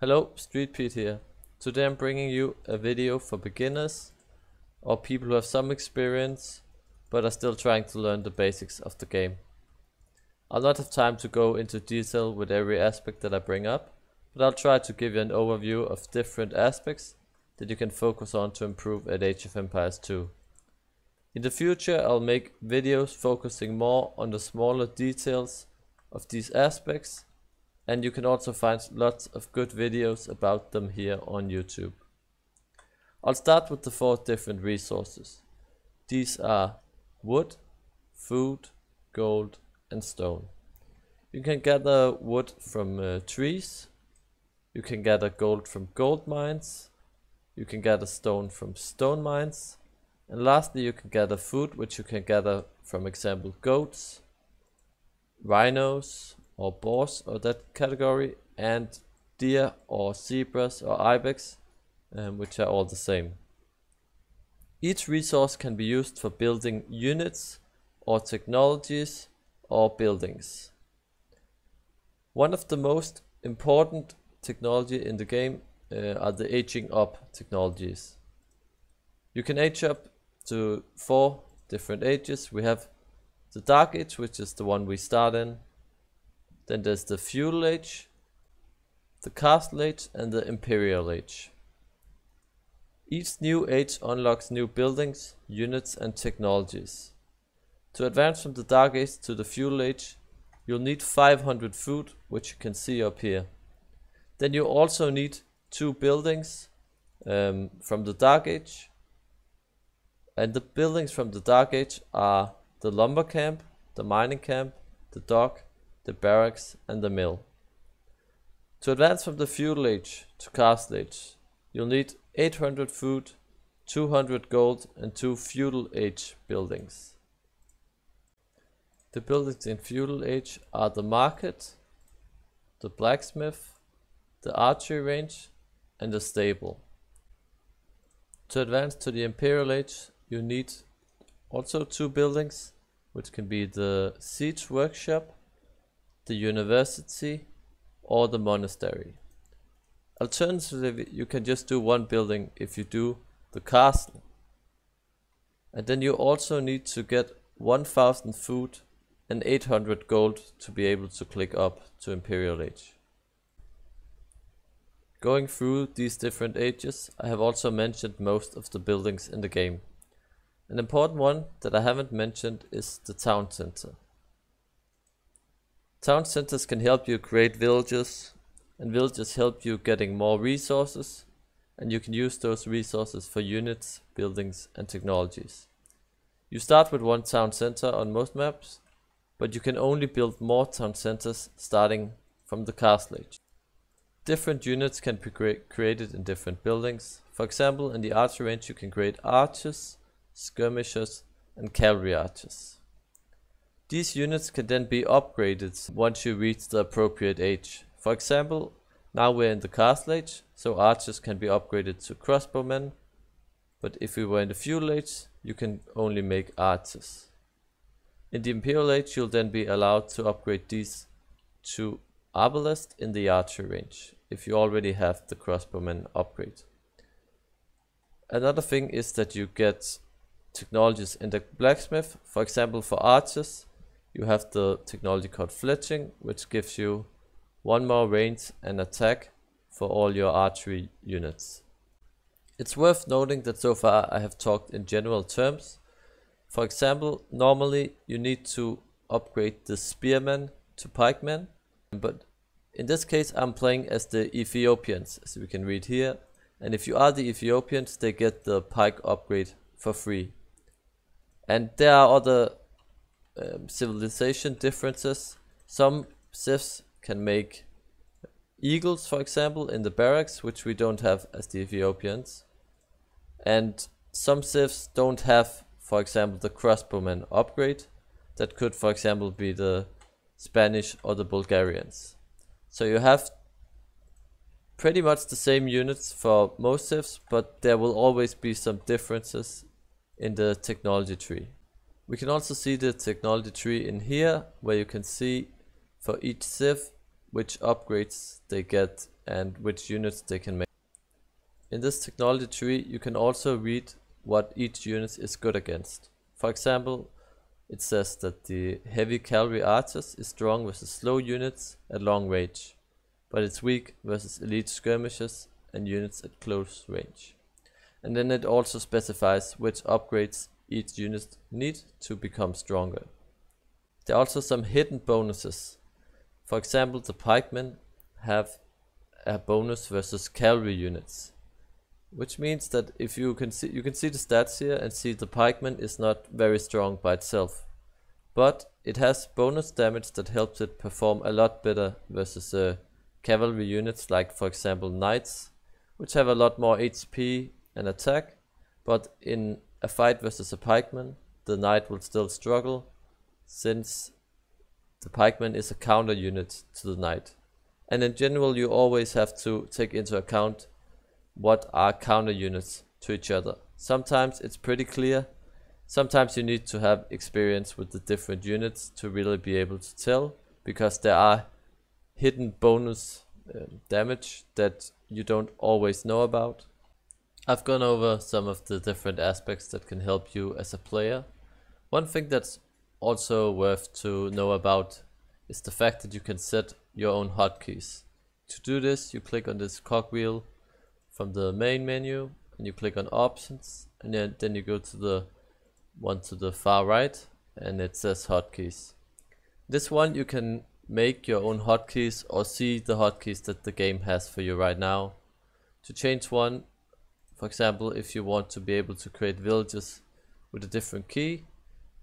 Hello, Street Pete here. Today I'm bringing you a video for beginners or people who have some experience but are still trying to learn the basics of the game. I'll not have time to go into detail with every aspect that I bring up, but I'll try to give you an overview of different aspects that you can focus on to improve at Age of Empires 2. In the future I'll make videos focusing more on the smaller details of these aspects and you can also find lots of good videos about them here on YouTube. I'll start with the four different resources. These are wood, food, gold and stone. You can gather wood from uh, trees, you can gather gold from gold mines, you can gather stone from stone mines, and lastly you can gather food which you can gather from example goats, rhinos, or boars or that category and deer or zebras or ibex um, which are all the same. Each resource can be used for building units or technologies or buildings. One of the most important technology in the game uh, are the aging up technologies. You can age up to four different ages. We have the Dark Age, which is the one we start in, then there's the Feudal Age, the Castle Age and the Imperial Age. Each new age unlocks new buildings, units and technologies. To advance from the Dark Age to the Feudal Age, you'll need 500 food, which you can see up here. Then you also need two buildings um, from the Dark Age. And the buildings from the Dark Age are the lumber camp, the mining camp, the dock the barracks and the mill. To advance from the feudal age to castle age, you'll need 800 food, 200 gold and two feudal age buildings. The buildings in feudal age are the market, the blacksmith, the archery range and the stable. To advance to the imperial age you need also two buildings which can be the siege workshop the university, or the monastery. Alternatively, you can just do one building if you do the castle. And then you also need to get 1000 food and 800 gold to be able to click up to Imperial Age. Going through these different ages, I have also mentioned most of the buildings in the game. An important one that I haven't mentioned is the town center. Town centers can help you create villages and villages help you getting more resources and you can use those resources for units, buildings and technologies. You start with one town center on most maps, but you can only build more town centers starting from the castle age. Different units can be cre created in different buildings. For example, in the archer range you can create archers, skirmishers and cavalry archers. These units can then be upgraded once you reach the appropriate age. For example, now we're in the castle age, so archers can be upgraded to crossbowmen, but if we were in the feudal age, you can only make archers. In the imperial age, you'll then be allowed to upgrade these to arbalest in the archer range, if you already have the crossbowman upgrade. Another thing is that you get technologies in the blacksmith, for example for archers, you have the technology called fletching, which gives you one more range and attack for all your archery units. It's worth noting that so far I have talked in general terms. For example, normally you need to upgrade the spearman to pikeman, but in this case I'm playing as the Ethiopians, as we can read here. And if you are the Ethiopians, they get the pike upgrade for free. And there are other um, civilization differences. Some civs can make eagles, for example, in the barracks, which we don't have as the Ethiopians. And some civs don't have, for example, the crossbowman upgrade. That could, for example, be the Spanish or the Bulgarians. So you have pretty much the same units for most civs, but there will always be some differences in the technology tree. We can also see the technology tree in here where you can see for each civ which upgrades they get and which units they can make. In this technology tree you can also read what each unit is good against. For example, it says that the heavy cavalry archers is strong versus slow units at long range, but it's weak versus elite skirmishers and units at close range. And then it also specifies which upgrades each unit need to become stronger. There are also some hidden bonuses. For example, the pikemen have a bonus versus cavalry units, which means that if you can see you can see the stats here and see the pikeman is not very strong by itself, but it has bonus damage that helps it perform a lot better versus uh, cavalry units like for example knights, which have a lot more HP and attack, but in a fight versus a pikeman, the knight will still struggle since the pikeman is a counter unit to the knight. And in general you always have to take into account what are counter units to each other. Sometimes it's pretty clear, sometimes you need to have experience with the different units to really be able to tell, because there are hidden bonus uh, damage that you don't always know about. I've gone over some of the different aspects that can help you as a player. One thing that's also worth to know about is the fact that you can set your own hotkeys. To do this, you click on this cogwheel from the main menu and you click on options and then, you go to the one to the far right and it says hotkeys. This one you can make your own hotkeys or see the hotkeys that the game has for you right now. To change one, for example, if you want to be able to create villages with a different key,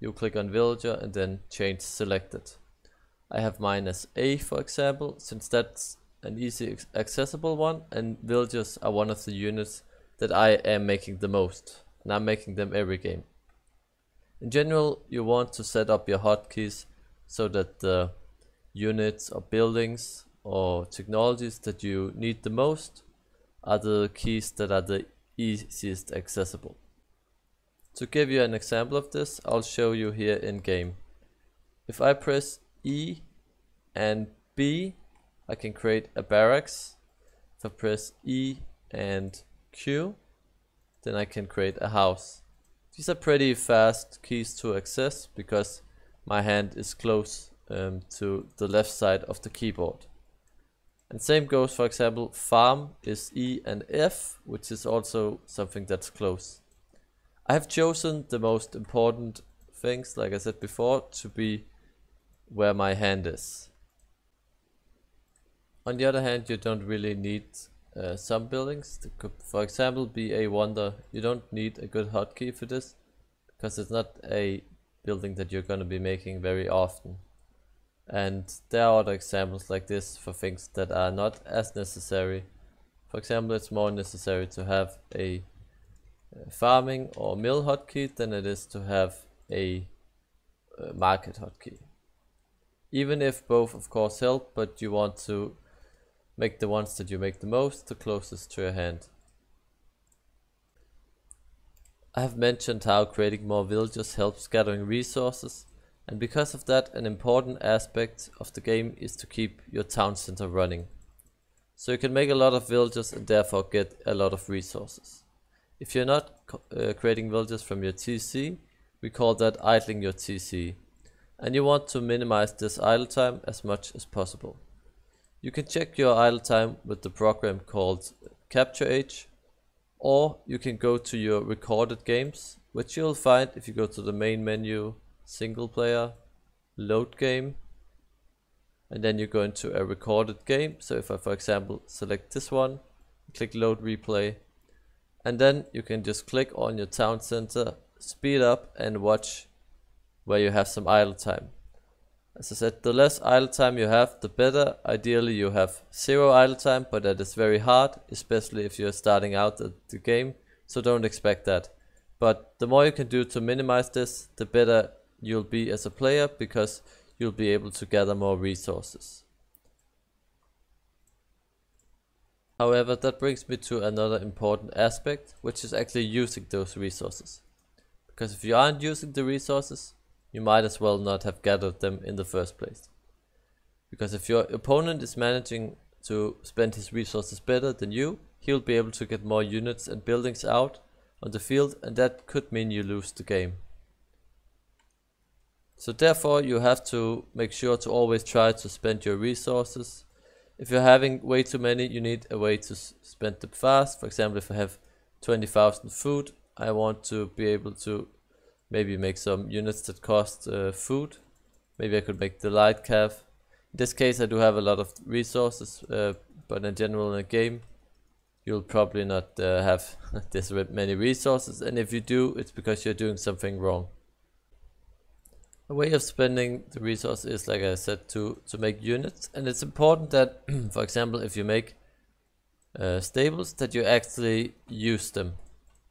you click on villager and then change selected. I have mine as A for example, since that's an easy accessible one and villagers are one of the units that I am making the most and I'm making them every game. In general you want to set up your hotkeys so that the units or buildings or technologies that you need the most are the keys that are the easiest accessible. To give you an example of this, I'll show you here in game. If I press E and B, I can create a barracks. If I press E and Q, then I can create a house. These are pretty fast keys to access because my hand is close um, to the left side of the keyboard. And same goes for example farm is E and F which is also something that's close. I have chosen the most important things, like I said before, to be where my hand is. On the other hand, you don't really need uh, some buildings. Could, for example, be a wonder. You don't need a good hotkey for this, because it's not a building that you're going to be making very often. And there are other examples like this for things that are not as necessary. For example, it's more necessary to have a farming or mill hotkey than it is to have a uh, market hotkey. Even if both of course help, but you want to make the ones that you make the most the closest to your hand. I have mentioned how creating more villages helps gathering resources and because of that an important aspect of the game is to keep your town center running. So you can make a lot of villages and therefore get a lot of resources. If you're not uh, creating villages from your TC, we call that idling your TC. And you want to minimize this idle time as much as possible. You can check your idle time with the program called CaptureAge, or you can go to your recorded games, which you'll find if you go to the main menu, single player, load game, and then you go into a recorded game. So if I, for example, select this one, click load replay, and then you can just click on your town center speed up and watch where you have some idle time. As I said the less idle time you have the better. Ideally you have zero idle time but that is very hard especially if you're starting out the, the game. So don't expect that. But the more you can do to minimize this the better you'll be as a player because you'll be able to gather more resources However, that brings me to another important aspect, which is actually using those resources. Because if you aren't using the resources, you might as well not have gathered them in the first place. Because if your opponent is managing to spend his resources better than you, he'll be able to get more units and buildings out on the field and that could mean you lose the game. So therefore you have to make sure to always try to spend your resources. If you're having way too many, you need a way to spend them fast. For example, if I have 20,000 food, I want to be able to maybe make some units that cost uh, food. Maybe I could make the light cav. In this case I do have a lot of resources, uh, but in general in a game you'll probably not uh, have this many resources and if you do it's because you're doing something wrong. A way of spending the resource is, like I said, to, to make units. And it's important that, for example, if you make uh, stables, that you actually use them.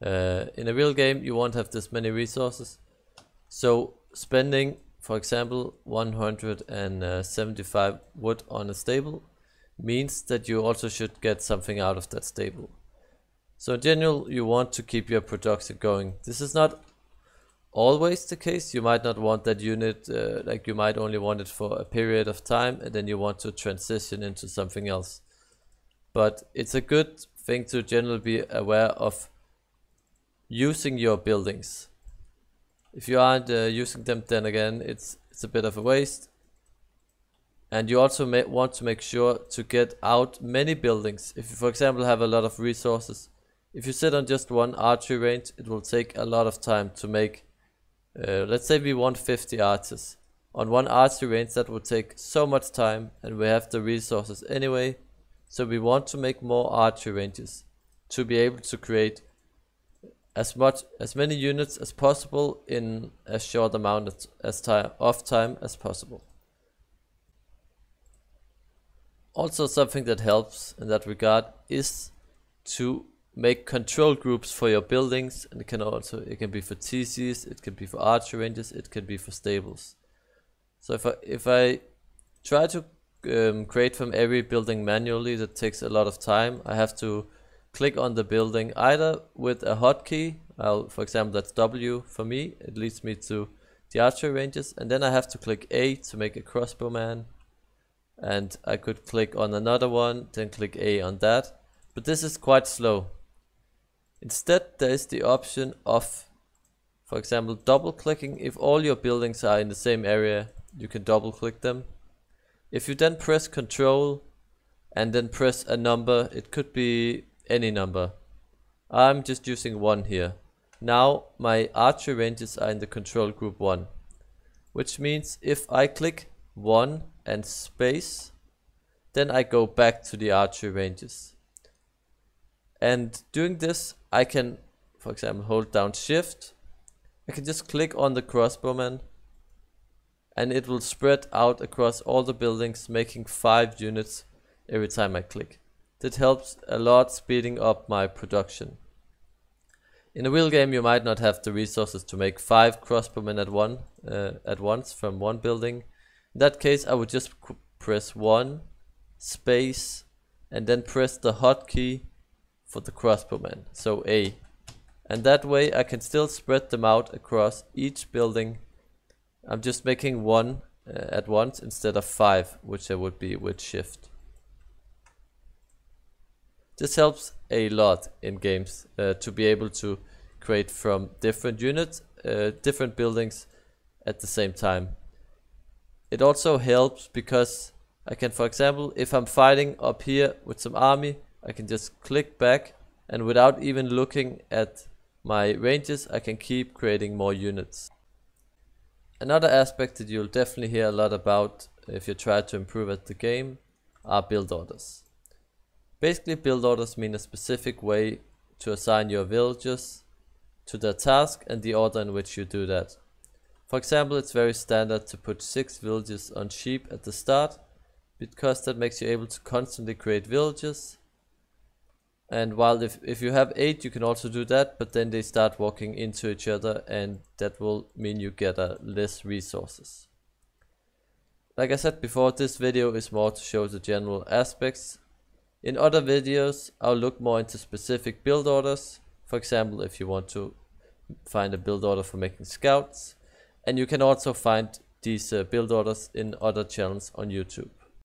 Uh, in a real game, you won't have this many resources. So spending, for example, 175 wood on a stable means that you also should get something out of that stable. So in general, you want to keep your production going. This is not always the case. You might not want that unit, uh, like you might only want it for a period of time and then you want to transition into something else. But it's a good thing to generally be aware of using your buildings. If you aren't uh, using them, then again, it's, it's a bit of a waste. And you also may want to make sure to get out many buildings. If you, for example, have a lot of resources, if you sit on just one archery range, it will take a lot of time to make uh, let's say we want 50 archers. On one archery range that would take so much time and we have the resources anyway. So we want to make more archery ranges to be able to create as much as many units as possible in as short amount as time of time as possible. Also something that helps in that regard is to make control groups for your buildings and it can also it can be for TCs, it can be for archer ranges, it can be for stables. So if I if I try to um, create from every building manually that takes a lot of time, I have to click on the building either with a hotkey, I'll, for example that's W for me, it leads me to the archer ranges and then I have to click A to make a crossbowman and I could click on another one, then click A on that. But this is quite slow. Instead, there is the option of, for example, double clicking. If all your buildings are in the same area, you can double click them. If you then press control and then press a number, it could be any number. I'm just using one here. Now my archer ranges are in the control group 1. Which means if I click 1 and space, then I go back to the archer ranges. And doing this, I can, for example, hold down shift. I can just click on the crossbowman and it will spread out across all the buildings, making five units every time I click. That helps a lot speeding up my production. In a real game, you might not have the resources to make five crossbowmen at one uh, at once from one building. In that case, I would just press one space and then press the hotkey for the crossbowmen, so A. And that way I can still spread them out across each building. I'm just making one uh, at once instead of five, which I would be with shift. This helps a lot in games uh, to be able to create from different units, uh, different buildings at the same time. It also helps because I can, for example, if I'm fighting up here with some army, I can just click back and without even looking at my ranges I can keep creating more units. Another aspect that you'll definitely hear a lot about if you try to improve at the game are build orders. Basically build orders mean a specific way to assign your villagers to their task and the order in which you do that. For example, it's very standard to put 6 villages on sheep at the start because that makes you able to constantly create villages and while if, if you have 8 you can also do that but then they start walking into each other and that will mean you get uh, less resources. Like I said before this video is more to show the general aspects. In other videos I'll look more into specific build orders. For example if you want to find a build order for making scouts and you can also find these uh, build orders in other channels on YouTube.